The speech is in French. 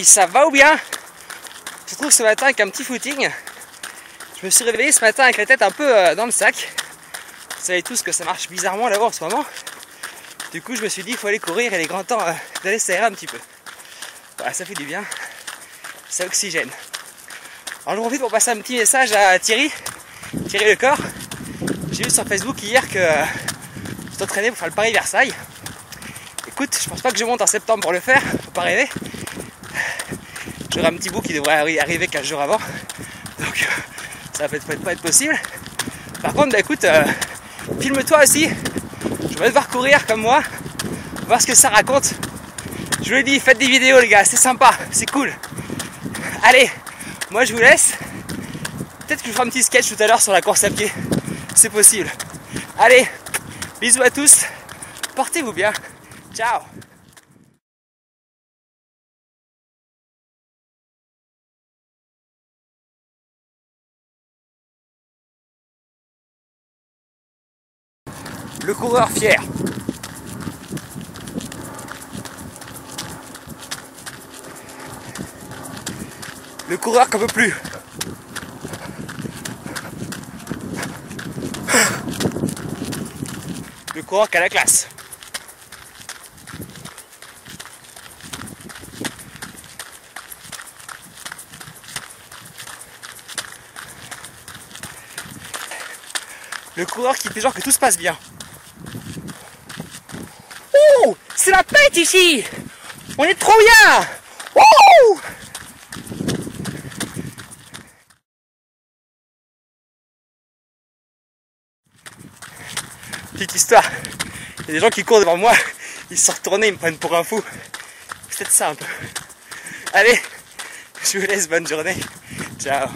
ça va ou bien? Je trouve ce matin avec un petit footing. Je me suis réveillé ce matin avec la tête un peu euh, dans le sac. Vous savez tous que ça marche bizarrement là-bas en ce moment. Du coup, je me suis dit, il faut aller courir et il est grand temps euh, d'aller s'aérer un petit peu. Voilà, ça fait du bien. Ça oxygène. Alors, j'en profite pour passer un petit message à Thierry, Thierry Le Corps. J'ai vu sur Facebook hier que euh, tu t'entraînais pour faire le Paris Versailles. Écoute, je pense pas que je monte en septembre pour le faire, faut pas rêver. J'aurai un petit bout qui devrait arriver 15 jours avant. Donc euh, ça va peut-être pas être possible. Par contre, bah écoute, euh, filme-toi aussi. Je vais devoir courir comme moi, voir ce que ça raconte. Je vous l'ai dit, faites des vidéos les gars, c'est sympa, c'est cool. Allez, moi je vous laisse. Peut-être que je ferai un petit sketch tout à l'heure sur la course à pied. C'est possible. Allez, bisous à tous. Portez-vous bien. Ciao Le coureur fier. Le coureur qu'on peut plus. Le coureur qui a la classe. Le coureur qui fait genre que tout se passe bien. C'est la fête ici On est trop bien Oh Petite histoire. Il y a des gens qui courent devant moi, ils se sont retournés, ils me prennent pour un fou. Peut-être ça un peu. Allez, je vous laisse, bonne journée. Ciao